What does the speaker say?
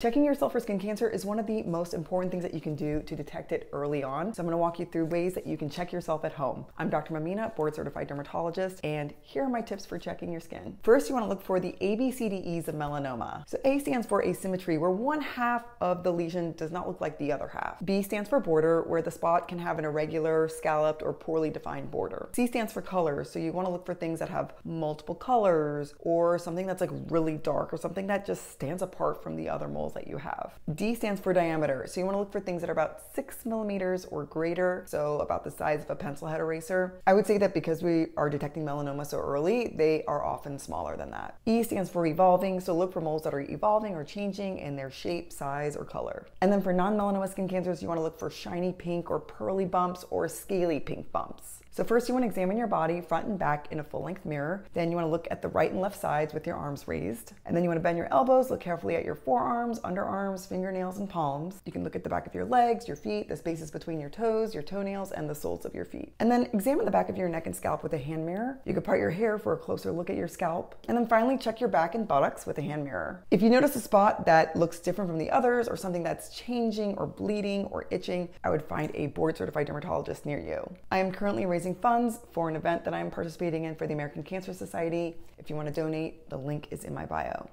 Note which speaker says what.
Speaker 1: Checking yourself for skin cancer is one of the most important things that you can do to detect it early on. So I'm gonna walk you through ways that you can check yourself at home. I'm Dr. Mamina, board certified dermatologist, and here are my tips for checking your skin. First, you wanna look for the ABCDEs of melanoma. So A stands for asymmetry, where one half of the lesion does not look like the other half. B stands for border, where the spot can have an irregular, scalloped, or poorly defined border. C stands for color, so you wanna look for things that have multiple colors, or something that's like really dark, or something that just stands apart from the other that you have. D stands for diameter. So you want to look for things that are about six millimeters or greater, so about the size of a pencil head eraser. I would say that because we are detecting melanoma so early, they are often smaller than that. E stands for evolving. So look for moles that are evolving or changing in their shape, size, or color. And then for non-melanoma skin cancers, you want to look for shiny pink or pearly bumps or scaly pink bumps. So first you want to examine your body front and back in a full-length mirror. Then you want to look at the right and left sides with your arms raised. And then you want to bend your elbows, look carefully at your forearms, underarms, fingernails, and palms. You can look at the back of your legs, your feet, the spaces between your toes, your toenails, and the soles of your feet. And then examine the back of your neck and scalp with a hand mirror. You can part your hair for a closer look at your scalp. And then finally check your back and buttocks with a hand mirror. If you notice a spot that looks different from the others or something that's changing or bleeding or itching, I would find a board certified dermatologist near you. I am currently raising funds for an event that I'm participating in for the American Cancer Society. If you want to donate, the link is in my bio.